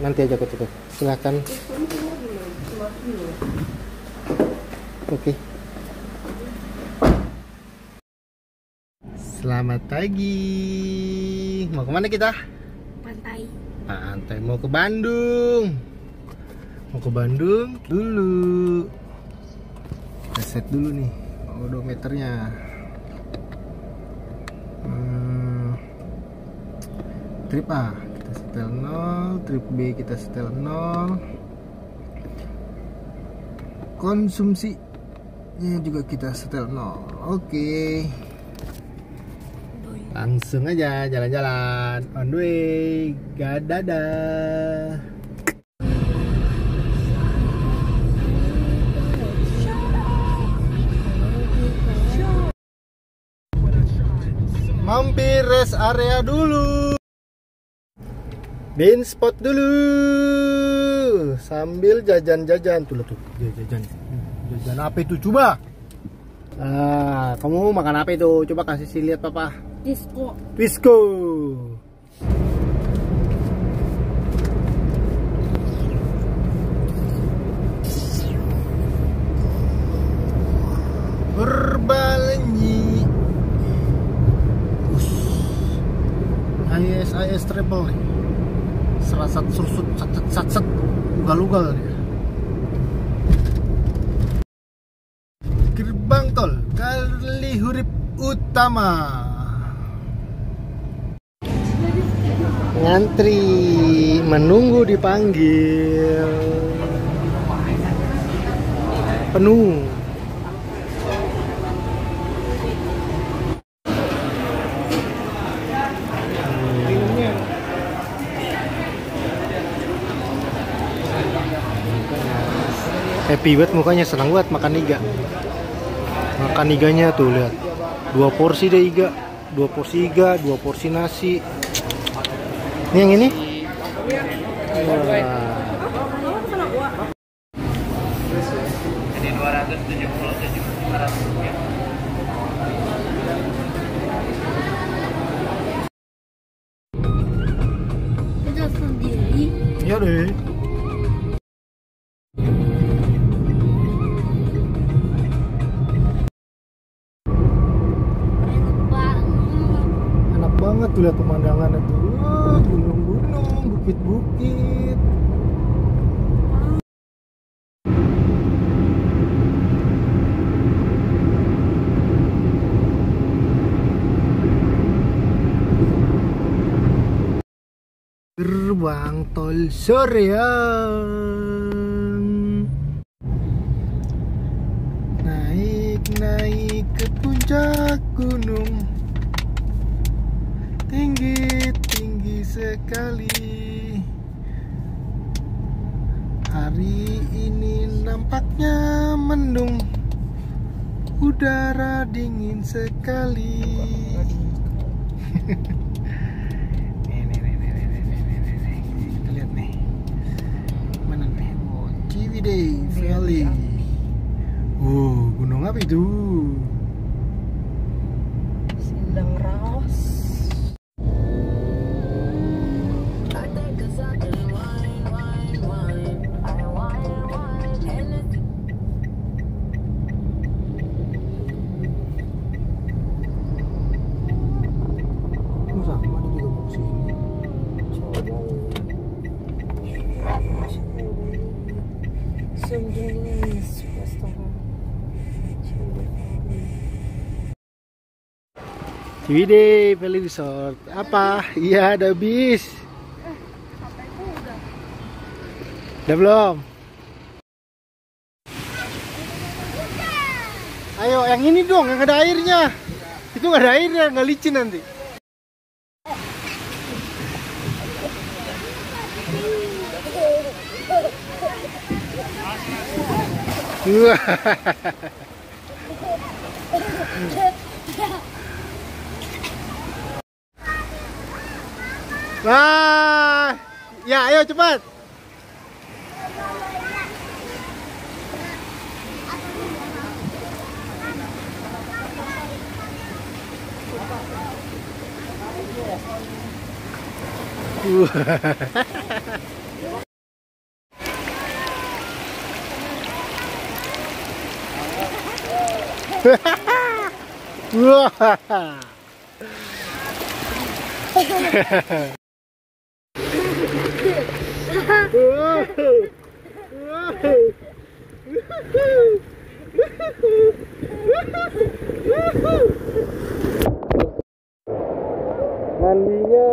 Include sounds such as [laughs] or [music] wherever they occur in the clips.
Nanti aja aku tutup. Silakan. Oke. Selamat pagi. Mau ke mana kita? Pantai. Pantai mau ke Bandung. Mau ke Bandung dulu. Kita set dulu nih odometernya. Hmm, trip A kita setel 0, trip B kita setel 0. Konsumsinya juga kita setel 0. Oke. Langsung aja jalan-jalan on the way. Gadada. Mampir rest area dulu. Bin spot dulu. Sambil jajan-jajan tuh tuh, dia jajan. Jajan apa itu coba? Ah, kamu makan apa itu? Coba kasih sih lihat papa. Disco. Twisco. Berbalenyi. IS IS treble nih. Serasat sursut sat sat ugal-ugal dia. Gerbang tol Kalihurip Utama. ngantri menunggu dipanggil penuh happy banget mukanya senang banget makan iga makan iganya tuh lihat dua porsi deh iga dua porsi iga dua porsi nasi ini yang ini? Wah. Ini 277 rupiah. Kita sendiri. Iya deh. Tuh lihat pemandangannya tuh. Wah, gunung-gunung, bukit-bukit. Gerbang tol Soreang. Sekali Hari ini nampaknya mendung Udara dingin sekali [laughs] Nih, nih, nih, nih, nih, nih, nih, nih, nih. Kita lihat nih Mana nih? Oh, Ciwidey Valley Oh, gunung apa itu? Sindang raos. Ciwidey Valley Resort. Apa? Iya, ada bis. Udah belum? Ayo, yang ini dong, yang ada airnya. Itu nggak ada airnya, nggak licin nanti. Wah. [laughs] Wah. Ya, ayo cepat. Wah. [laughs] Mandinya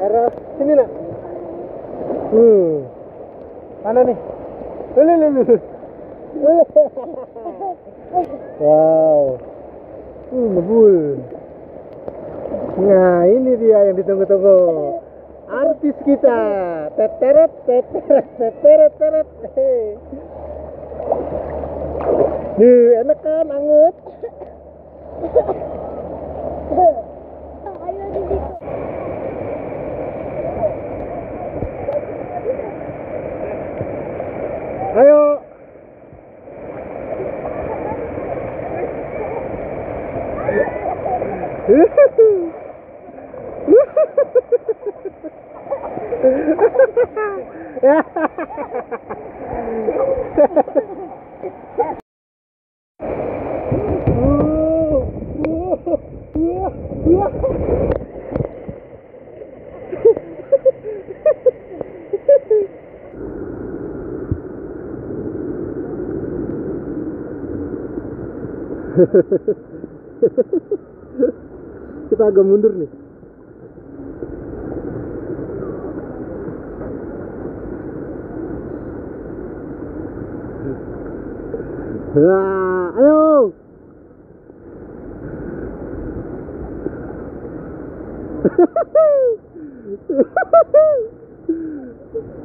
arah sini nak. Hmm. Mana nih? Lulu lulu. Wow. Uh, ngebul. Nah, ini dia yang ditunggu-tunggu. Artis kita. Teteret, teteret, teteret, teteret. Nih, enak kan anget? Ayo di situ. Ayo. Kita agak mundur nih. Wah, ayo.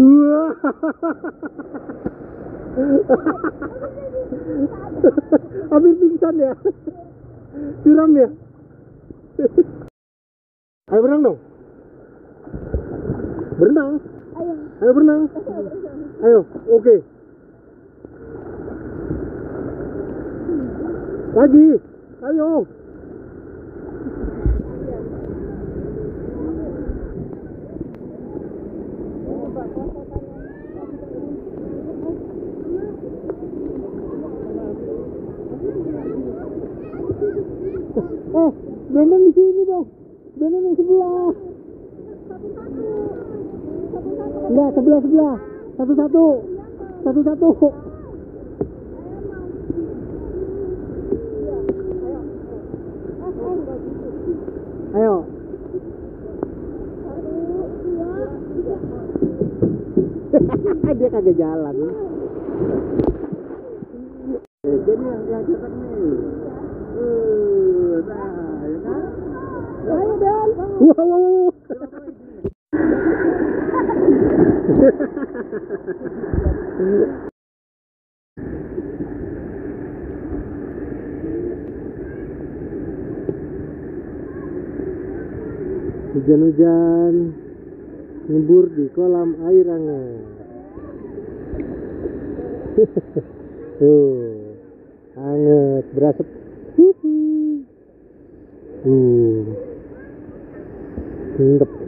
Wah. Hampir pingsan ya. Curam ya. Ayo berenang dong. Berenang. Ayo. Ayo berenang. Ayo, oke. Lagi. Ayo. Eh, Brandon di sini dong. Brandon yang sebelah. Enggak, sebelah sebelah. Satu satu. Satu satu. Ayo. [laughs] Dia kagak jalan. Jadi yang yang cepat nih. Uh, nah? Ayo, Dan. Wow, wow, Hujan-hujan nyebur di kolam air hangat. [laughs] Tuh, hangat, berasap. Uh. Mantep. [laughs]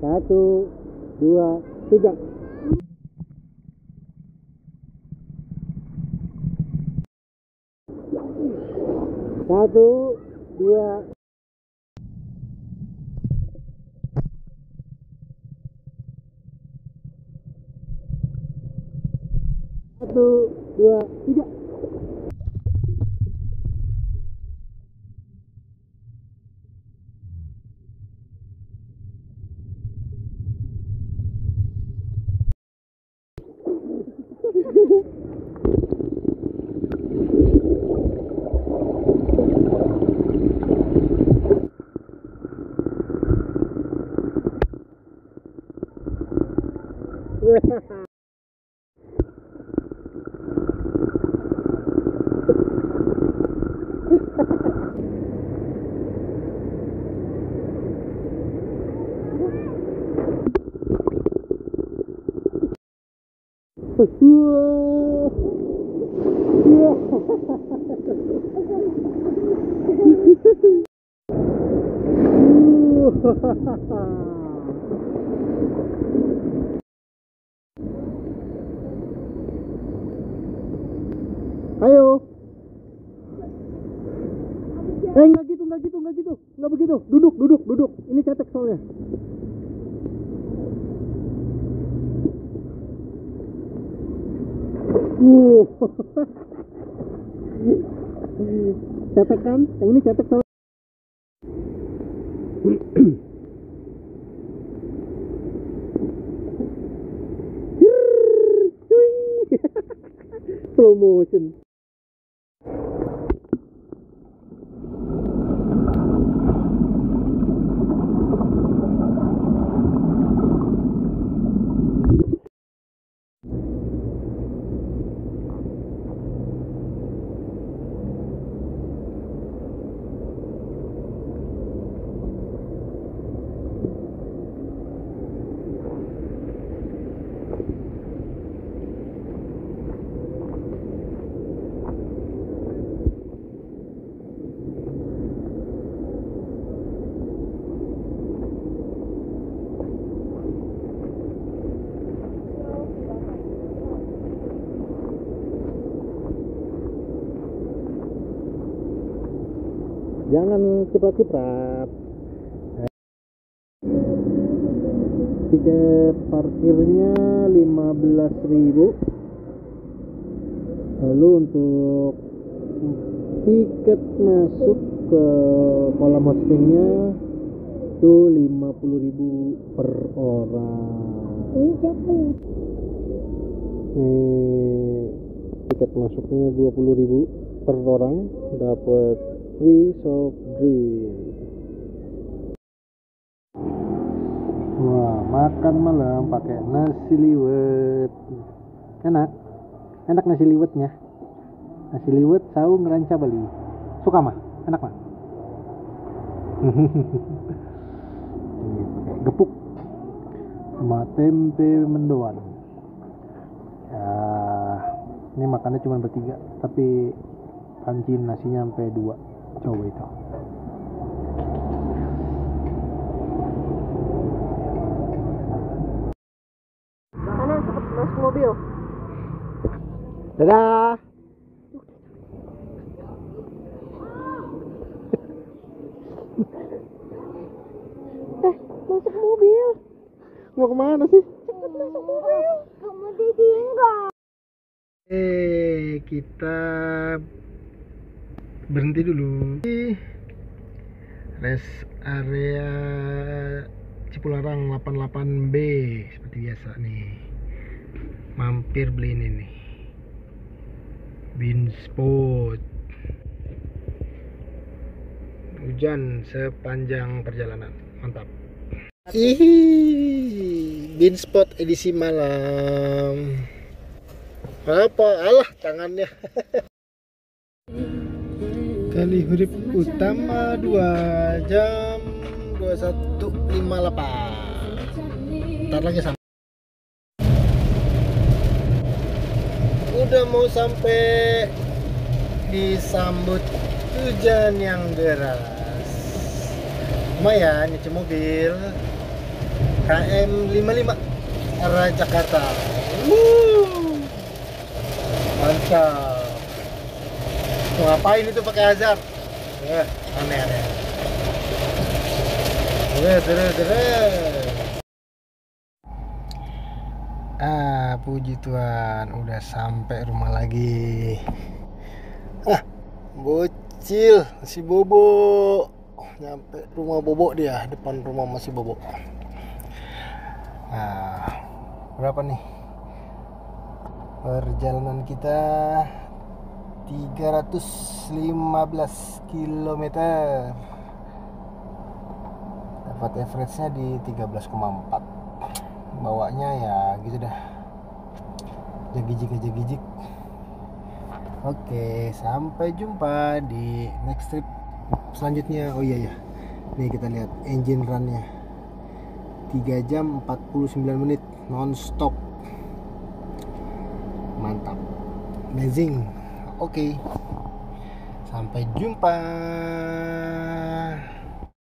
Satu, dua, tiga. Satu, dua, satu, dua, tiga. Ayo. Eh enggak gitu, enggak gitu, enggak gitu. Enggak begitu. Duduk, duduk, duduk. Ini cetek soalnya. Cetek kan? Yang ini cetek soalnya. [clears throat] [laughs] Slow motion. Jangan ciprat-ciprat. Tiket parkirnya 15.000. Lalu untuk tiket masuk ke kolam hostingnya itu 50.000 per orang. Ini siapa ya? Nih, tiket masuknya 20.000 per orang dapat soft drink. Wah, makan malam pakai nasi liwet. Enak. Enak nasi liwetnya. Nasi liwet saung ranca Bali. Suka mah? Enak mah? [laughs] Gepuk sama tempe mendoan. Ya, ini makannya cuma bertiga, tapi panci nasinya sampai dua. Coba itu. Mana cepet masuk mobil? Dadah. Eh, masuk mobil. Mau ke mana sih? Cepet masuk mobil. Kamu ditinggal. Eh, kita berhenti dulu. Rest area Cipularang 88B seperti biasa nih. Mampir beli ini nih. Bean spot. Hujan sepanjang perjalanan. Mantap. Hihi, Bean spot edisi malam. Apa? Alah tangannya. [laughs] Kali hurip utama 2 jam 21.58 Ntar lagi sampai. Udah mau sampai Disambut hujan yang deras. Lumayan nyuci mobil. KM 55 arah Jakarta. Wuh. Mantap ngapain itu pakai hazard? Eh, aneh aneh. Dere, dere, dere. Ah, puji Tuhan, udah sampai rumah lagi. Ah, bocil, si Bobo. Nyampe rumah Bobo dia, depan rumah masih Bobo. Nah, berapa nih? Perjalanan kita 315 km dapat average nya di 13,4 bawanya ya gitu dah. Jagijik aja gijik oke sampai jumpa di next trip selanjutnya. Oh iya ya nih kita lihat engine runnya. 3 jam 49 menit non stop mantap. Amazing oke. Sampai jumpa